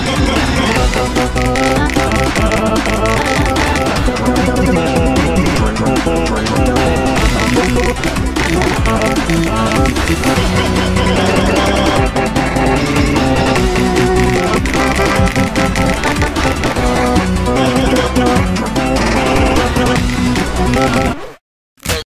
go, go,